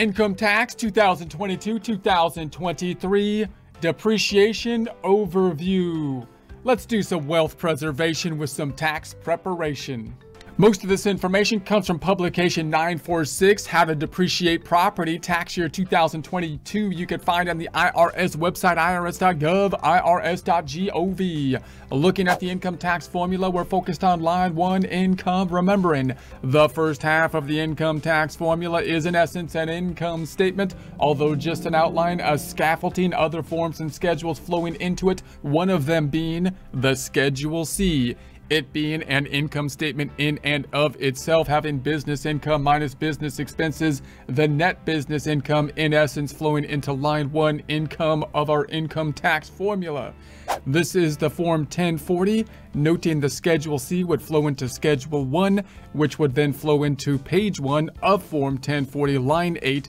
Income tax 2022-2023 depreciation overview. Let's do some wealth preservation with some tax preparation. Most of this information comes from publication 946, How to Depreciate Property, tax year 2022. You can find on the IRS website, irs.gov, irs.gov. Looking at the income tax formula, we're focused on line one, income. Remembering, the first half of the income tax formula is in essence an income statement, although just an outline, a scaffolding, other forms and schedules flowing into it, one of them being the Schedule C it being an income statement in and of itself, having business income minus business expenses, the net business income in essence flowing into line one income of our income tax formula. This is the Form 1040, noting the Schedule C would flow into Schedule 1, which would then flow into page 1 of Form 1040, line 8,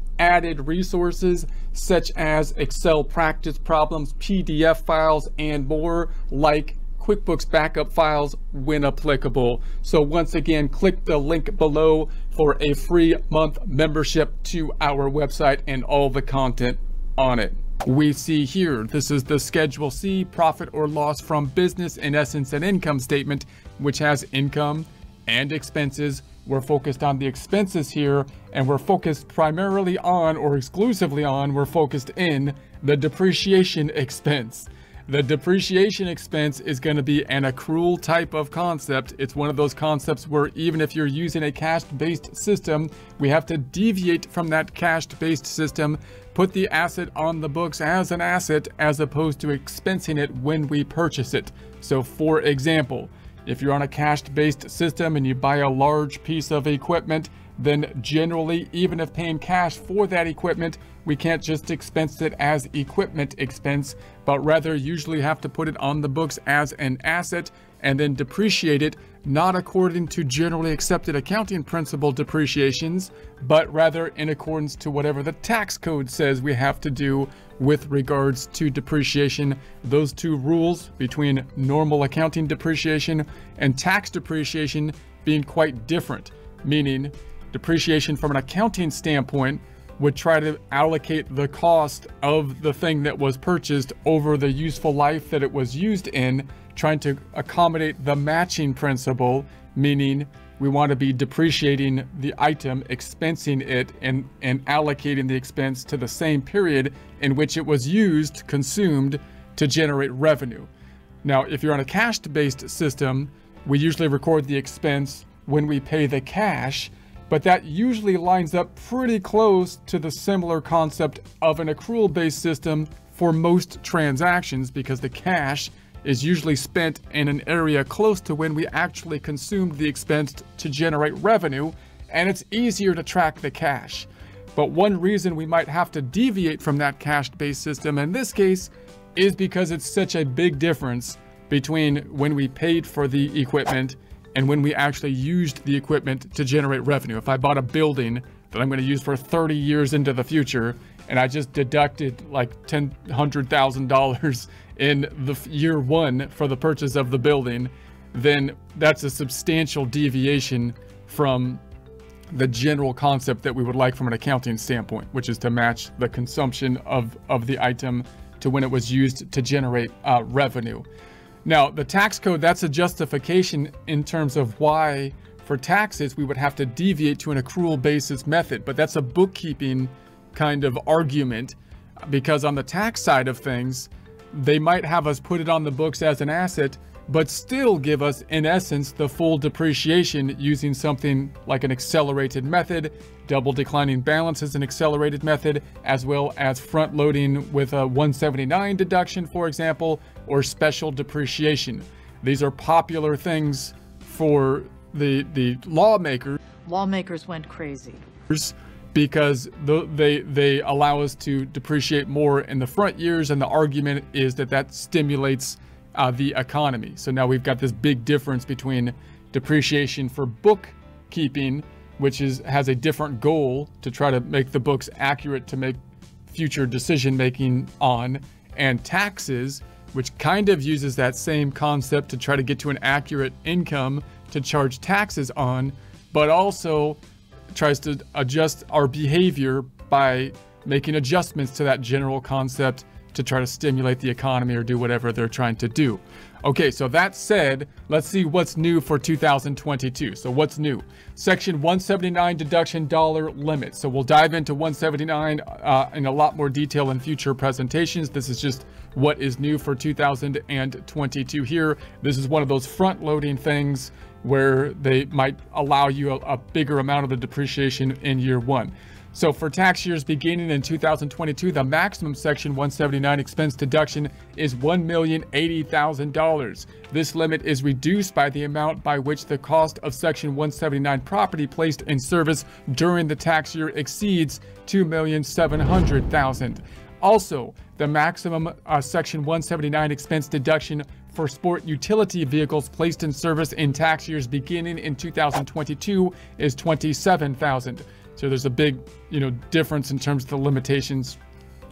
added resources such as Excel practice problems, PDF files, and more like QuickBooks backup files when applicable. So once again, click the link below for a free month membership to our website and all the content on it. We see here, this is the Schedule C, profit or loss from business, in essence, an income statement, which has income and expenses, we're focused on the expenses here, and we're focused primarily on, or exclusively on, we're focused in the depreciation expense. The depreciation expense is going to be an accrual type of concept. It's one of those concepts where even if you're using a cash-based system, we have to deviate from that cash-based system, put the asset on the books as an asset as opposed to expensing it when we purchase it. So for example, if you're on a cash-based system and you buy a large piece of equipment, then generally, even if paying cash for that equipment, we can't just expense it as equipment expense, but rather usually have to put it on the books as an asset and then depreciate it not according to generally accepted accounting principle depreciations, but rather in accordance to whatever the tax code says we have to do with regards to depreciation. Those two rules between normal accounting depreciation and tax depreciation being quite different, meaning depreciation from an accounting standpoint would try to allocate the cost of the thing that was purchased over the useful life that it was used in trying to accommodate the matching principle, meaning we want to be depreciating the item, expensing it, and, and allocating the expense to the same period in which it was used, consumed, to generate revenue. Now, if you're on a cash-based system, we usually record the expense when we pay the cash, but that usually lines up pretty close to the similar concept of an accrual-based system for most transactions because the cash is usually spent in an area close to when we actually consumed the expense to generate revenue, and it's easier to track the cash. But one reason we might have to deviate from that cash-based system in this case is because it's such a big difference between when we paid for the equipment and when we actually used the equipment to generate revenue. If I bought a building that I'm going to use for 30 years into the future, and I just deducted like ten hundred thousand dollars in the year one for the purchase of the building, then that's a substantial deviation from the general concept that we would like from an accounting standpoint, which is to match the consumption of, of the item to when it was used to generate uh, revenue. Now, the tax code, that's a justification in terms of why for taxes we would have to deviate to an accrual basis method, but that's a bookkeeping kind of argument because on the tax side of things, they might have us put it on the books as an asset, but still give us, in essence, the full depreciation using something like an accelerated method. Double declining balance is an accelerated method, as well as front loading with a 179 deduction, for example, or special depreciation. These are popular things for the, the lawmakers. Lawmakers went crazy because they they allow us to depreciate more in the front years and the argument is that that stimulates uh, the economy. So now we've got this big difference between depreciation for bookkeeping, which is has a different goal to try to make the books accurate to make future decision making on, and taxes, which kind of uses that same concept to try to get to an accurate income to charge taxes on, but also tries to adjust our behavior by making adjustments to that general concept to try to stimulate the economy or do whatever they're trying to do. Okay, so that said, let's see what's new for 2022. So what's new? Section 179 deduction dollar limit. So we'll dive into 179 uh, in a lot more detail in future presentations. This is just what is new for 2022 here. This is one of those front loading things where they might allow you a, a bigger amount of the depreciation in year one. So for tax years beginning in 2022, the maximum Section 179 expense deduction is $1,080,000. This limit is reduced by the amount by which the cost of Section 179 property placed in service during the tax year exceeds 2,700,000. Also, the maximum uh, Section 179 expense deduction for sport utility vehicles placed in service in tax years beginning in 2022 is 27,000. So there's a big, you know, difference in terms of the limitations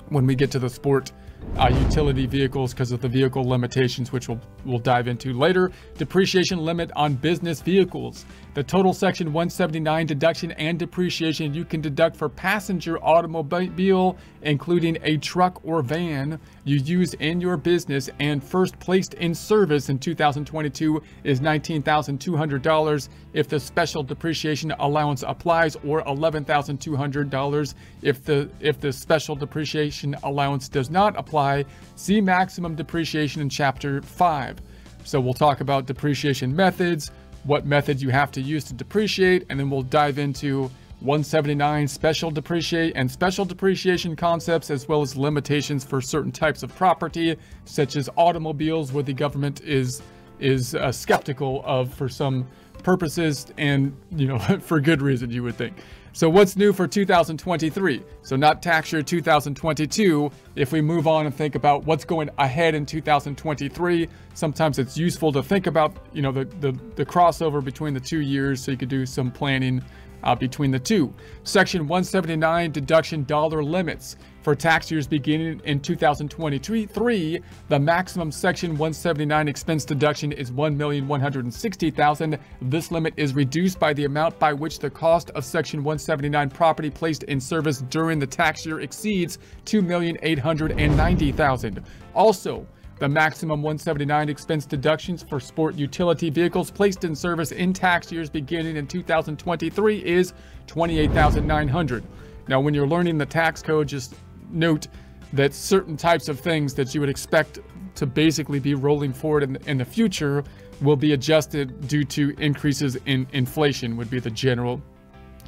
when we get to the sport uh, utility vehicles because of the vehicle limitations, which we'll, we'll dive into later. Depreciation limit on business vehicles. The total Section 179 deduction and depreciation you can deduct for passenger automobile, including a truck or van you use in your business and first placed in service in 2022 is $19,200 if the special depreciation allowance applies or $11,200 if the if the special depreciation allowance does not apply. See maximum depreciation in chapter 5. So we'll talk about depreciation methods, what methods you have to use to depreciate, and then we'll dive into 179 special depreciate and special depreciation concepts as well as limitations for certain types of property such as automobiles where the government is is uh, skeptical of for some purposes and you know for good reason you would think so what's new for 2023 so not tax year 2022 if we move on and think about what's going ahead in 2023 sometimes it's useful to think about you know the the, the crossover between the two years so you could do some planning uh, between the two. Section 179 deduction dollar limits. For tax years beginning in 2023, the maximum Section 179 expense deduction is 1,160,000. This limit is reduced by the amount by which the cost of Section 179 property placed in service during the tax year exceeds 2,890,000. Also, the maximum 179 expense deductions for sport utility vehicles placed in service in tax years beginning in 2023 is 28,900. Now, when you're learning the tax code, just note that certain types of things that you would expect to basically be rolling forward in, in the future will be adjusted due to increases in inflation would be the general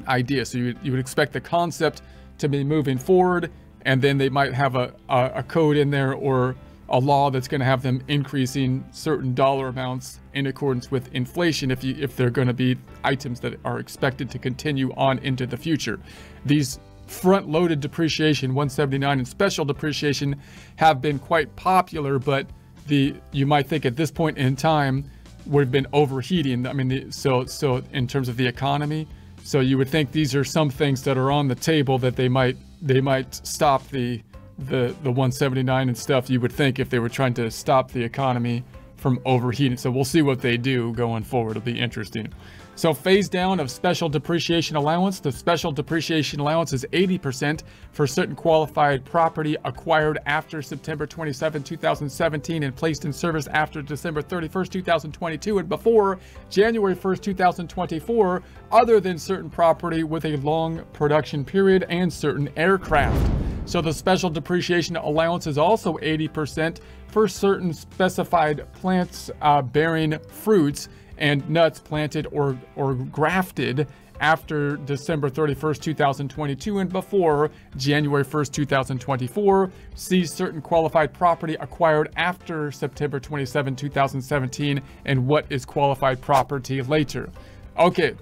idea. So you, you would expect the concept to be moving forward and then they might have a, a, a code in there or a law that's going to have them increasing certain dollar amounts in accordance with inflation if you if they're going to be items that are expected to continue on into the future. These front-loaded depreciation 179 and special depreciation have been quite popular, but the you might think at this point in time would have been overheating. I mean, the, so so in terms of the economy, so you would think these are some things that are on the table that they might they might stop the the the 179 and stuff you would think if they were trying to stop the economy from overheating. So we'll see what they do going forward. It'll be interesting. So phase down of special depreciation allowance. The special depreciation allowance is 80% for certain qualified property acquired after September 27, 2017 and placed in service after December 31st, 2022 and before January 1st, 2024, other than certain property with a long production period and certain aircraft. So the special depreciation allowance is also 80% for certain specified plants uh, bearing fruits and nuts planted or, or grafted after December 31st, 2022 and before January 1st, 2024. See certain qualified property acquired after September 27, 2017 and what is qualified property later. Okay,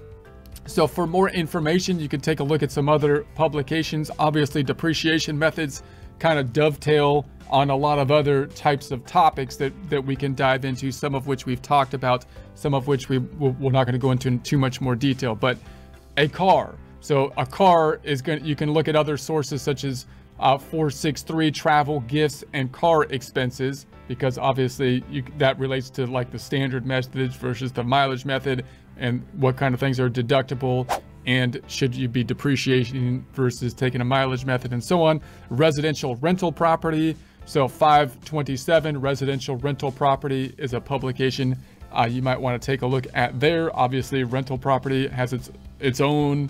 so for more information, you can take a look at some other publications. Obviously, depreciation methods kind of dovetail on a lot of other types of topics that, that we can dive into, some of which we've talked about, some of which we, we're not going to go into in too much more detail. But a car. So a car is going you can look at other sources such as uh, 463 travel, gifts, and car expenses because obviously you, that relates to like the standard method versus the mileage method and what kind of things are deductible and should you be depreciating versus taking a mileage method and so on. Residential rental property. So 527 residential rental property is a publication uh, you might want to take a look at there. Obviously, rental property has its its own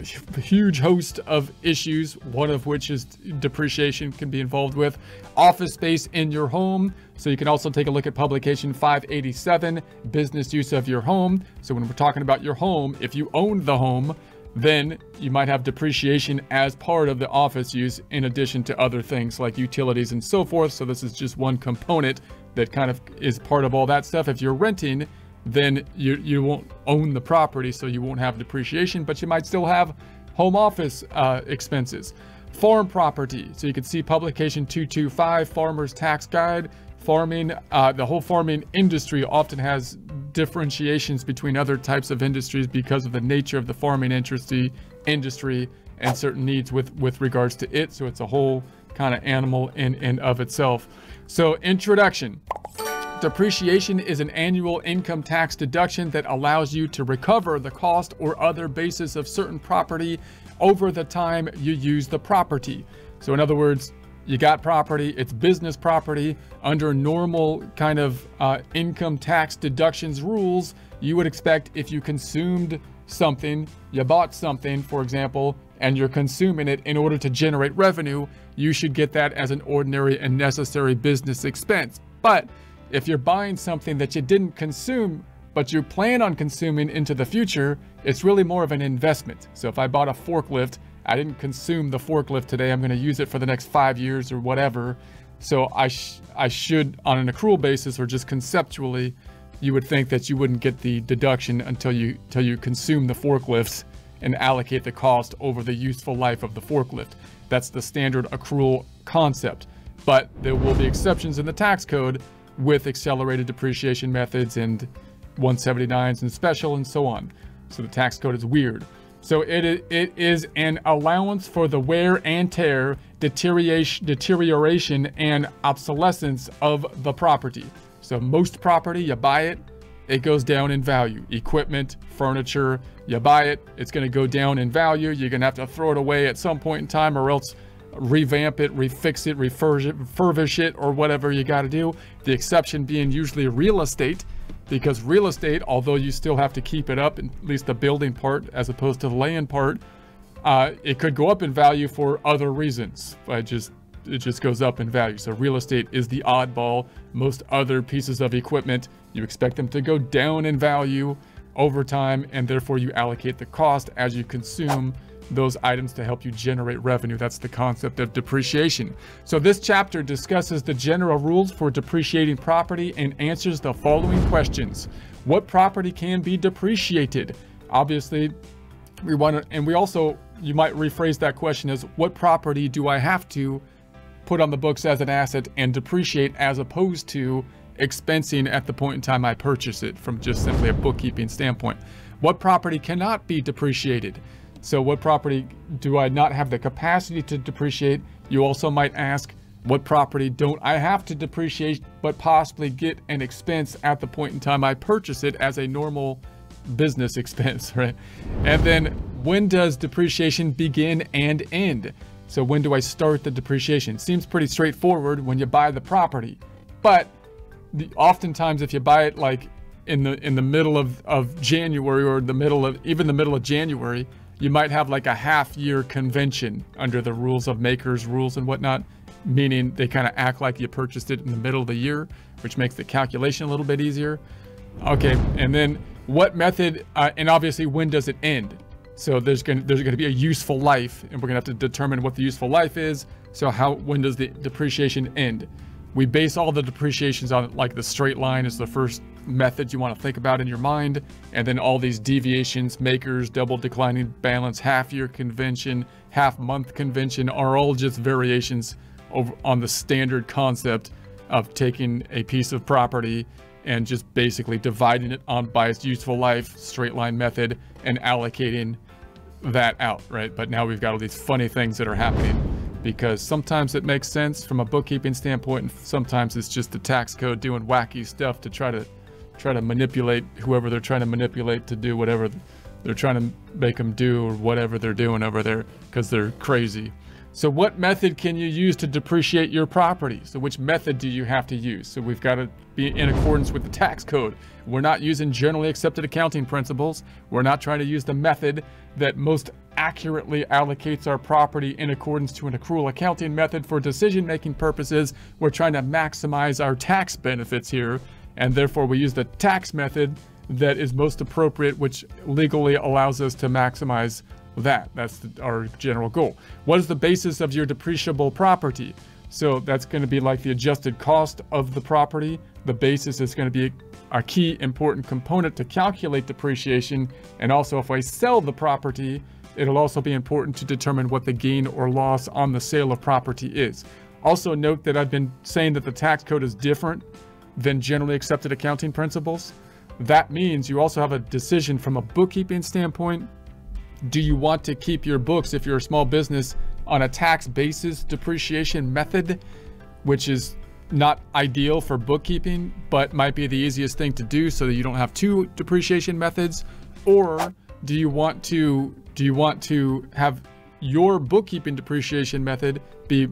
huge host of issues, one of which is depreciation can be involved with. Office space in your home. So you can also take a look at publication 587, business use of your home. So when we're talking about your home, if you own the home, then you might have depreciation as part of the office use in addition to other things like utilities and so forth. So this is just one component that kind of is part of all that stuff. If you're renting, then you, you won't own the property, so you won't have depreciation, but you might still have home office uh, expenses. Farm property, so you can see publication 225, Farmer's Tax Guide. Farming, uh, the whole farming industry often has differentiations between other types of industries because of the nature of the farming industry, industry and certain needs with, with regards to it. So it's a whole kind of animal in and of itself. So introduction. Depreciation is an annual income tax deduction that allows you to recover the cost or other basis of certain property over the time you use the property. So in other words, you got property, it's business property. Under normal kind of uh, income tax deductions rules, you would expect if you consumed something, you bought something, for example, and you're consuming it in order to generate revenue, you should get that as an ordinary and necessary business expense. But if you're buying something that you didn't consume, but you plan on consuming into the future, it's really more of an investment. So if I bought a forklift, I didn't consume the forklift today, I'm going to use it for the next five years or whatever. So I, sh I should, on an accrual basis or just conceptually, you would think that you wouldn't get the deduction until you, until you consume the forklifts and allocate the cost over the useful life of the forklift. That's the standard accrual concept. But there will be exceptions in the tax code with accelerated depreciation methods and 179s and special and so on. So the tax code is weird. So it, it is an allowance for the wear and tear, deterioration, deterioration and obsolescence of the property. So most property, you buy it, it goes down in value. Equipment, furniture, you buy it, it's going to go down in value. You're going to have to throw it away at some point in time or else revamp it, refix it, refurbish it, or whatever you got to do. The exception being usually real estate, because real estate, although you still have to keep it up, at least the building part as opposed to the land part, uh, it could go up in value for other reasons. It just it just goes up in value. So real estate is the oddball. Most other pieces of equipment, you expect them to go down in value over time, and therefore you allocate the cost as you consume those items to help you generate revenue. That's the concept of depreciation. So this chapter discusses the general rules for depreciating property and answers the following questions. What property can be depreciated? Obviously, we want to, and we also, you might rephrase that question as what property do I have to put on the books as an asset and depreciate as opposed to expensing at the point in time I purchase it from just simply a bookkeeping standpoint. What property cannot be depreciated? So what property do I not have the capacity to depreciate? You also might ask, what property don't I have to depreciate but possibly get an expense at the point in time I purchase it as a normal business expense, right? And then when does depreciation begin and end? So when do I start the depreciation? Seems pretty straightforward when you buy the property. But the, oftentimes if you buy it like in the in the middle of, of January or the middle of even the middle of January, you might have like a half year convention under the rules of MACRS rules and whatnot, meaning they kind of act like you purchased it in the middle of the year, which makes the calculation a little bit easier. Okay, and then what method, uh, and obviously when does it end? So there's going there's going to be a useful life, and we're going to have to determine what the useful life is. So how when does the depreciation end? We base all the depreciations on like the straight line is the first method you want to think about in your mind. And then all these deviations, MACRS, double declining balance, half year convention, half month convention are all just variations over on the standard concept of taking a piece of property and just basically dividing it on by its useful life, straight line method, and allocating that out, right? But now we've got all these funny things that are happening because sometimes it makes sense from a bookkeeping standpoint and sometimes it's just the tax code doing wacky stuff to try to try to manipulate whoever they're trying to manipulate to do whatever they're trying to make them do or whatever they're doing over there because they're crazy. So what method can you use to depreciate your property? So which method do you have to use? So we've got to be in accordance with the tax code. We're not using generally accepted accounting principles. We're not trying to use the method that most accurately allocates our property in accordance to an accrual accounting method for decision-making purposes. We're trying to maximize our tax benefits here, and therefore we use the tax method that is most appropriate, which legally allows us to maximize that. That's the, our general goal. What is the basis of your depreciable property? So that's going to be like the adjusted cost of the property. The basis is going to be a key important component to calculate depreciation. And also if I sell the property, it'll also be important to determine what the gain or loss on the sale of property is. Also note that I've been saying that the tax code is different than generally accepted accounting principles. That means you also have a decision from a bookkeeping standpoint do you want to keep your books if you're a small business on a tax basis depreciation method, which is not ideal for bookkeeping, but might be the easiest thing to do so that you don't have two depreciation methods? Or do you want to do you want to have your bookkeeping depreciation method be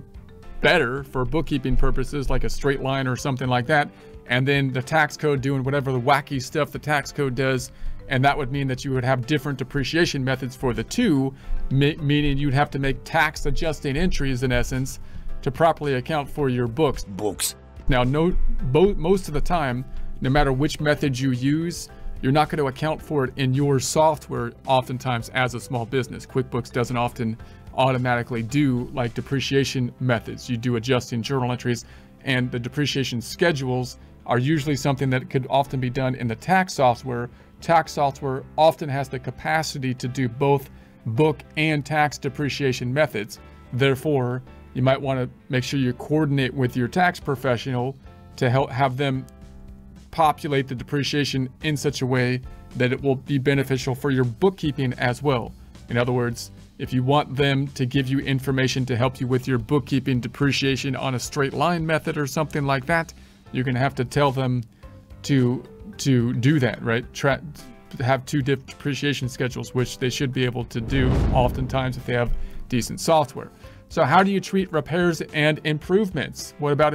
better for bookkeeping purposes like a straight line or something like that and then the tax code doing whatever the wacky stuff the tax code does and that would mean that you would have different depreciation methods for the two, meaning you'd have to make tax adjusting entries in essence to properly account for your books. Books. Now, no, most of the time, no matter which method you use, you're not going to account for it in your software oftentimes as a small business. QuickBooks doesn't often automatically do like depreciation methods. You do adjusting journal entries and the depreciation schedules are usually something that could often be done in the tax software tax software often has the capacity to do both book and tax depreciation methods. Therefore, you might want to make sure you coordinate with your tax professional to help have them populate the depreciation in such a way that it will be beneficial for your bookkeeping as well. In other words, if you want them to give you information to help you with your bookkeeping depreciation on a straight line method or something like that, you're going to have to tell them to to do that, right? Tra have two depreciation schedules, which they should be able to do oftentimes if they have decent software. So how do you treat repairs and improvements? What about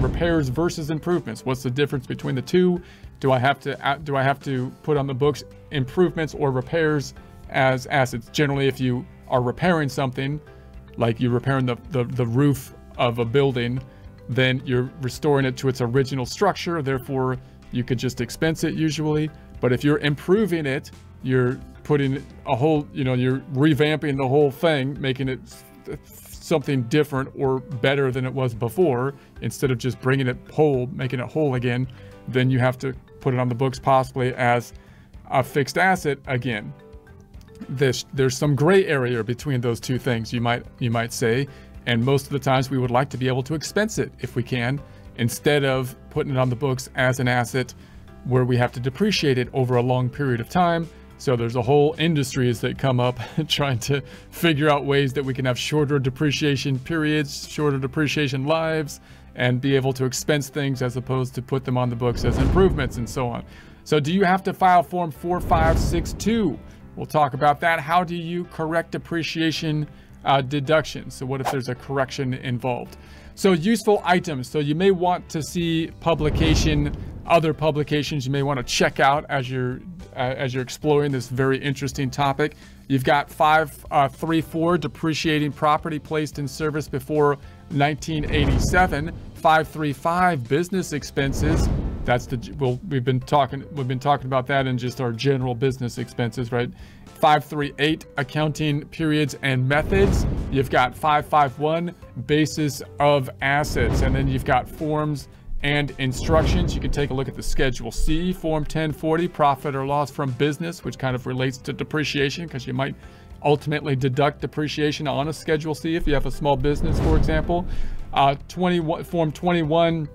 repairs versus improvements? What's the difference between the two? Do I have to uh, do I have to put on the books improvements or repairs as assets? Generally, if you are repairing something, like you're repairing the, the, the roof of a building, then you're restoring it to its original structure. Therefore, you could just expense it usually. But if you're improving it, you're putting a whole, you know, you're revamping the whole thing, making it something different or better than it was before, instead of just bringing it whole, making it whole again, then you have to put it on the books possibly as a fixed asset again. This, there's some gray area between those two things, you might, you might say, and most of the times we would like to be able to expense it if we can, instead of putting it on the books as an asset where we have to depreciate it over a long period of time. So there's a whole industries that come up trying to figure out ways that we can have shorter depreciation periods, shorter depreciation lives, and be able to expense things as opposed to put them on the books as improvements and so on. So do you have to file Form 4562? We'll talk about that. How do you correct depreciation uh, deductions? So what if there's a correction involved? So useful items. So you may want to see publication, other publications you may want to check out as you're uh, as you're exploring this very interesting topic. You've got 534 uh, depreciating property placed in service before 1987. 535 business expenses. That's the well we've been talking we've been talking about that in just our general business expenses, right? 538 accounting periods and methods. You've got 551 basis of assets, and then you've got forms and instructions. You can take a look at the Schedule C, Form 1040, profit or loss from business, which kind of relates to depreciation because you might ultimately deduct depreciation on a Schedule C if you have a small business, for example. Uh, 21, Form 21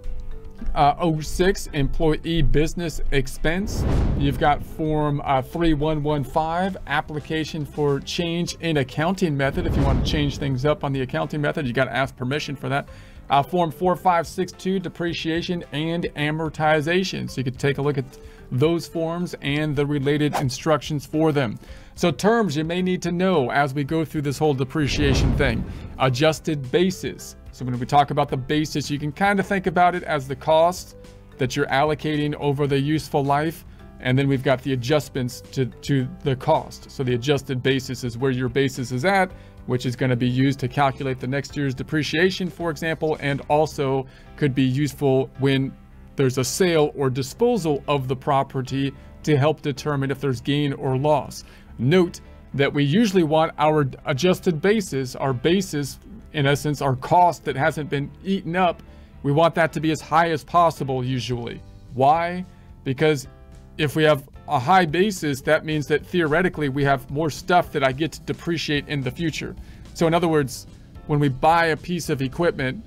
uh, 06 employee business expense. You've got form uh, 3115 application for change in accounting method. If you want to change things up on the accounting method, you got to ask permission for that. Uh, form 4562 depreciation and amortization. So you could take a look at those forms and the related instructions for them. So terms you may need to know as we go through this whole depreciation thing. Adjusted basis. So when we talk about the basis, you can kind of think about it as the cost that you're allocating over the useful life. And then we've got the adjustments to, to the cost. So the adjusted basis is where your basis is at, which is going to be used to calculate the next year's depreciation, for example, and also could be useful when there's a sale or disposal of the property to help determine if there's gain or loss. Note that we usually want our adjusted basis, our basis in essence, our cost that hasn't been eaten up, we want that to be as high as possible usually. Why? Because if we have a high basis, that means that theoretically we have more stuff that I get to depreciate in the future. So in other words, when we buy a piece of equipment,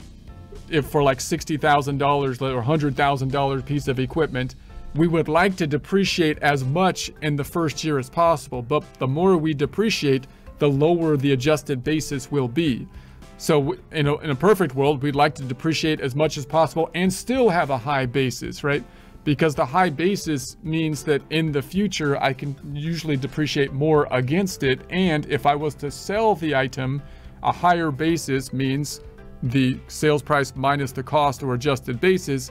if for like $60,000 or $100,000 piece of equipment, we would like to depreciate as much in the first year as possible, but the more we depreciate, the lower the adjusted basis will be. So in a, in a perfect world, we'd like to depreciate as much as possible and still have a high basis, right? Because the high basis means that in the future, I can usually depreciate more against it. And if I was to sell the item, a higher basis means the sales price minus the cost or adjusted basis,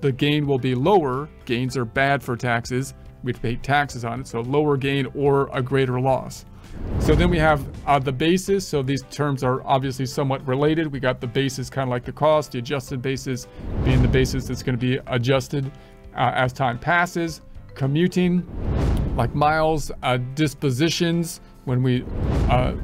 the gain will be lower. Gains are bad for taxes. We'd pay taxes on it, so lower gain or a greater loss. So then we have uh, the basis. So these terms are obviously somewhat related. We got the basis kind of like the cost, the adjusted basis being the basis that's going to be adjusted uh, as time passes. Commuting, like miles, uh, dispositions, when we uh,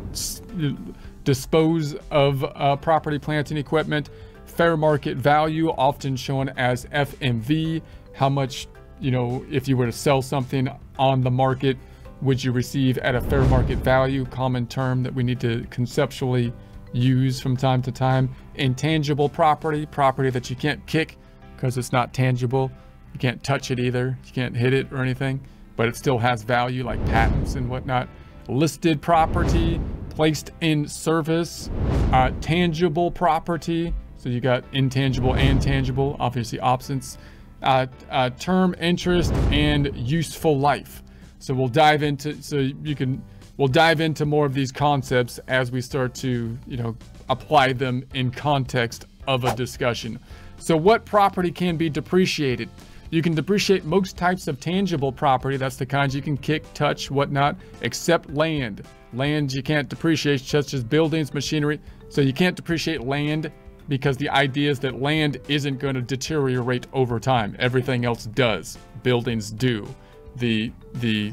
dispose of uh, property, plant, and equipment. Fair market value, often shown as FMV, how much, you know, if you were to sell something on the market, would you receive at a fair market value, common term that we need to conceptually use from time to time. Intangible property, property that you can't kick because it's not tangible. You can't touch it either. You can't hit it or anything, but it still has value like patents and whatnot. Listed property, placed in service, uh, tangible property. So you got intangible and tangible, obviously options. Uh, uh, term interest and useful life. So we'll dive into, so you can, we'll dive into more of these concepts as we start to, you know, apply them in context of a discussion. So what property can be depreciated? You can depreciate most types of tangible property. That's the kinds you can kick, touch, whatnot, except land. Land you can't depreciate, such as buildings, machinery. So you can't depreciate land because the idea is that land isn't going to deteriorate over time. Everything else does. Buildings do the the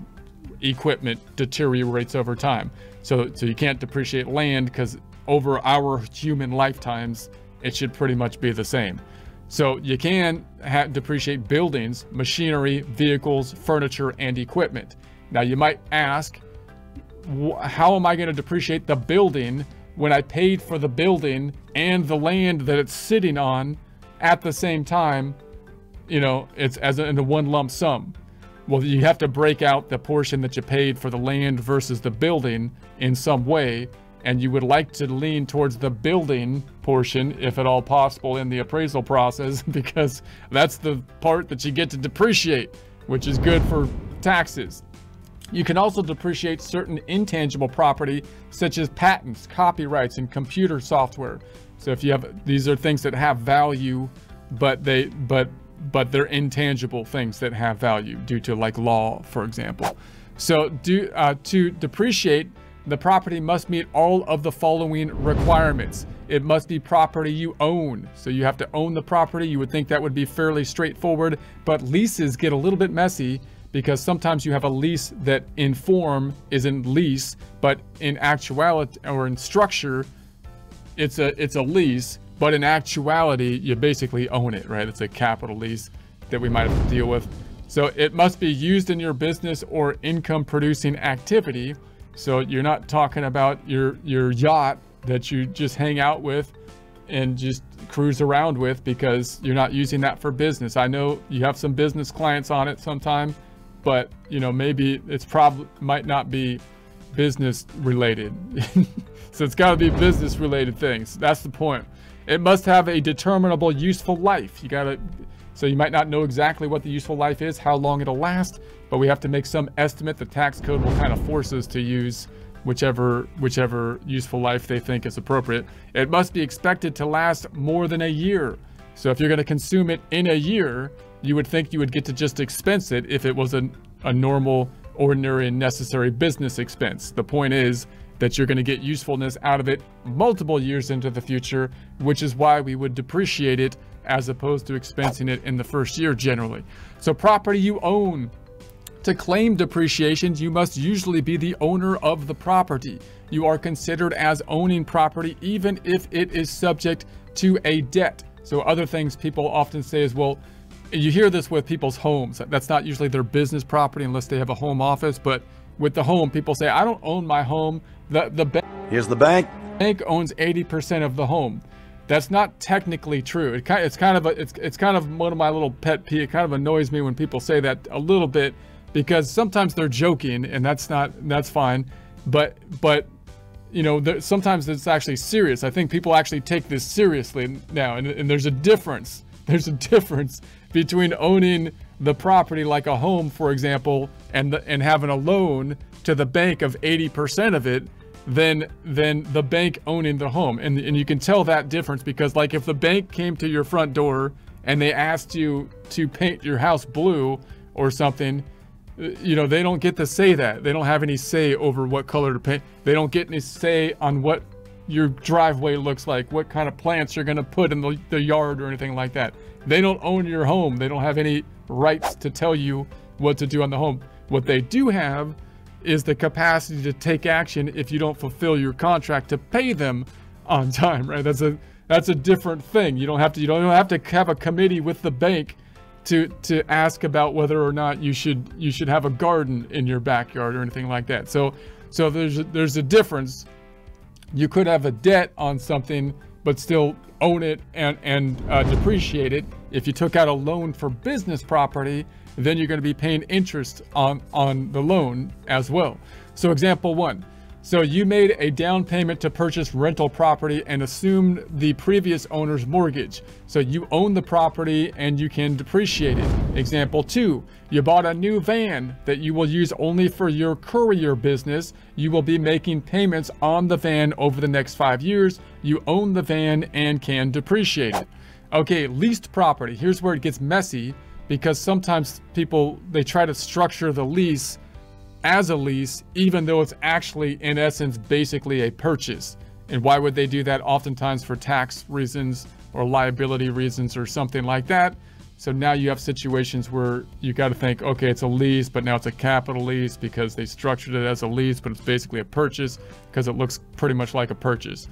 equipment deteriorates over time. So so you can't depreciate land because over our human lifetimes, it should pretty much be the same. So you can depreciate buildings, machinery, vehicles, furniture, and equipment. Now you might ask, how am I going to depreciate the building when I paid for the building and the land that it's sitting on at the same time? You know, it's as a, in a one lump sum. Well, you have to break out the portion that you paid for the land versus the building in some way, and you would like to lean towards the building portion, if at all possible, in the appraisal process, because that's the part that you get to depreciate, which is good for taxes. You can also depreciate certain intangible property, such as patents, copyrights, and computer software. So if you have, these are things that have value, but they, but but they're intangible things that have value due to like law, for example. So do, uh, to depreciate, the property must meet all of the following requirements. It must be property you own. So you have to own the property. You would think that would be fairly straightforward, but leases get a little bit messy because sometimes you have a lease that in form is in lease, but in actuality or in structure, it's a, it's a lease but in actuality, you basically own it, right? It's a capital lease that we might have to deal with. So it must be used in your business or income producing activity. So you're not talking about your your yacht that you just hang out with and just cruise around with because you're not using that for business. I know you have some business clients on it sometime, but you know maybe it's probably might not be business related. so it's got to be business related things. That's the point. It must have a determinable useful life. You got to so you might not know exactly what the useful life is, how long it'll last, but we have to make some estimate. The tax code will kind of force us to use whichever whichever useful life they think is appropriate. It must be expected to last more than a year. So if you're going to consume it in a year, you would think you would get to just expense it if it was a, a normal, ordinary, and necessary business expense. The point is that you're going to get usefulness out of it multiple years into the future, which is why we would depreciate it as opposed to expensing it in the first year generally. So property you own to claim depreciation, you must usually be the owner of the property. You are considered as owning property even if it is subject to a debt. So other things people often say is, well, you hear this with people's homes. That's not usually their business property unless they have a home office, but with the home, people say, I don't own my home. The the bank Here's the bank. Bank owns 80% of the home. That's not technically true. It it's kind of a, it's it's kind of one of my little pet peeve. It kind of annoys me when people say that a little bit because sometimes they're joking and that's not that's fine but but you know there, sometimes it's actually serious i think people actually take this seriously now and, and there's a difference there's a difference between owning the property like a home for example and the, and having a loan to the bank of 80% of it than than the bank owning the home and and you can tell that difference because like if the bank came to your front door and they asked you to paint your house blue or something uh, you know, they don't get to say that. They don't have any say over what color to paint. They don't get any say on what your driveway looks like, what kind of plants you're going to put in the, the yard or anything like that. They don't own your home. They don't have any rights to tell you what to do on the home. What they do have is the capacity to take action if you don't fulfill your contract to pay them on time, right? That's a that's a different thing. You don't have to you don't have to have a committee with the bank to to ask about whether or not you should you should have a garden in your backyard or anything like that. So so there's a, there's a difference. You could have a debt on something but still own it and and uh, depreciate it. If you took out a loan for business property, then you're going to be paying interest on on the loan as well. So example one, so you made a down payment to purchase rental property and assumed the previous owner's mortgage. So you own the property and you can depreciate it. Example two, you bought a new van that you will use only for your courier business. You will be making payments on the van over the next five years. You own the van and can depreciate it. Okay, leased property. Here's where it gets messy because sometimes people, they try to structure the lease as a lease, even though it's actually, in essence, basically a purchase. And why would they do that? Oftentimes for tax reasons or liability reasons or something like that. So now you have situations where you got to think, okay, it's a lease, but now it's a capital lease because they structured it as a lease, but it's basically a purchase because it looks pretty much like a purchase.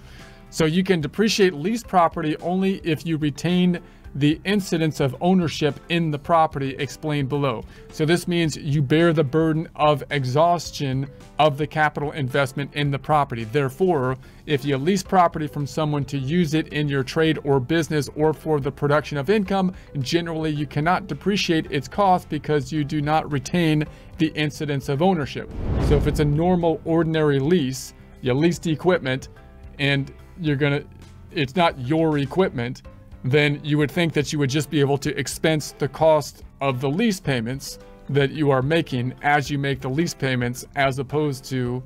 So you can depreciate lease property only if you retain the incidence of ownership in the property explained below. So this means you bear the burden of exhaustion of the capital investment in the property. Therefore, if you lease property from someone to use it in your trade or business or for the production of income, generally you cannot depreciate its cost because you do not retain the incidence of ownership. So if it's a normal ordinary lease, you lease the equipment and you're gonna, it's not your equipment, then you would think that you would just be able to expense the cost of the lease payments that you are making as you make the lease payments as opposed to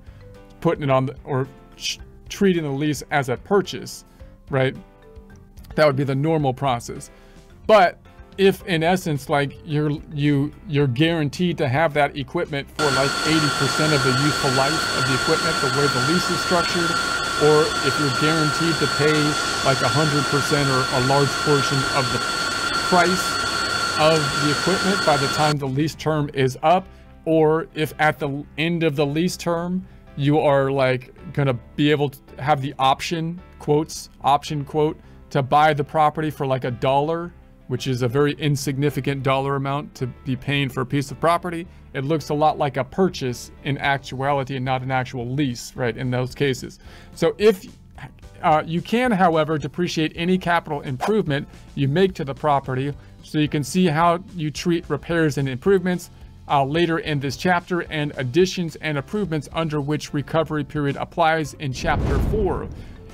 putting it on the, or treating the lease as a purchase, right? That would be the normal process. But if in essence like you're you you're guaranteed to have that equipment for like 80% of the useful life of the equipment the way the lease is structured or if you're guaranteed to pay like 100% or a large portion of the price of the equipment by the time the lease term is up, or if at the end of the lease term, you are like gonna be able to have the option, quotes, option quote, to buy the property for like a dollar, which is a very insignificant dollar amount to be paying for a piece of property, it looks a lot like a purchase in actuality and not an actual lease, right, in those cases. So if uh, you can, however, depreciate any capital improvement you make to the property. So you can see how you treat repairs and improvements uh, later in this chapter and additions and improvements under which recovery period applies in chapter 4.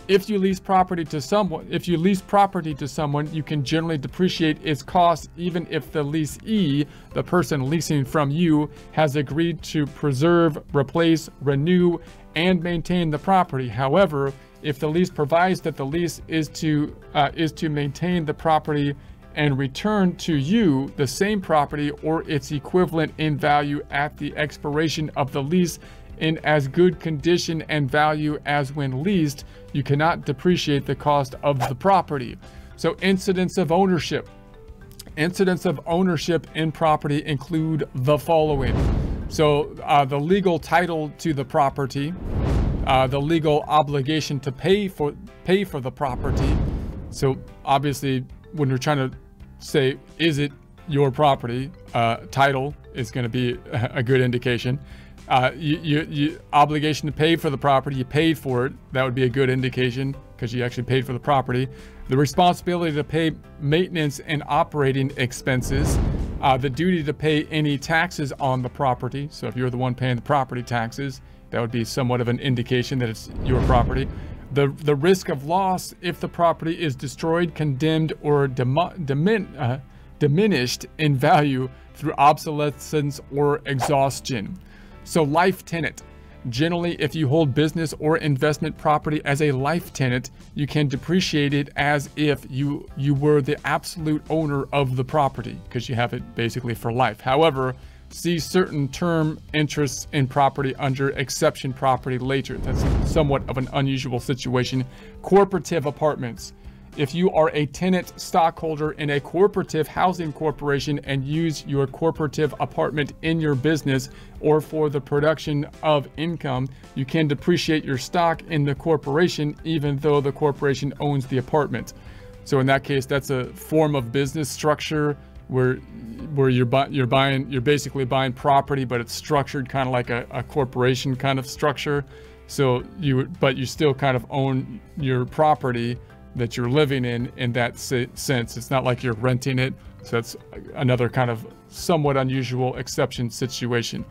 If you lease property to someone, if you lease property to someone, you can generally depreciate its cost even if the lessee, the person leasing from you, has agreed to preserve, replace, renew, and maintain the property. However, if the lease provides that the lease is to uh, is to maintain the property and return to you the same property or its equivalent in value at the expiration of the lease in as good condition and value as when leased, you cannot depreciate the cost of the property. So incidents of ownership. Incidents of ownership in property include the following. So uh, the legal title to the property, uh, the legal obligation to pay for pay for the property. So obviously, when you're trying to say, is it your property, uh, title is going to be a good indication. Uh, you, you, you, obligation to pay for the property, you paid for it. That would be a good indication because you actually paid for the property. The responsibility to pay maintenance and operating expenses. Uh, the duty to pay any taxes on the property. So if you're the one paying the property taxes, that would be somewhat of an indication that it's your property. The, the risk of loss if the property is destroyed, condemned, or dimin uh, diminished in value through obsolescence or exhaustion. So life tenant. Generally, if you hold business or investment property as a life tenant, you can depreciate it as if you, you were the absolute owner of the property because you have it basically for life. However, see certain term interests in property under exception property later. That's somewhat of an unusual situation. Corporative apartments. If you are a tenant stockholder in a cooperative housing corporation and use your cooperative apartment in your business or for the production of income, you can depreciate your stock in the corporation even though the corporation owns the apartment. So in that case, that's a form of business structure where where you're bu- you're buying you're basically buying property, but it's structured kind of like a, a corporation kind of structure. So you but you still kind of own your property that you're living in in that sense. It's not like you're renting it. So that's another kind of somewhat unusual exception situation.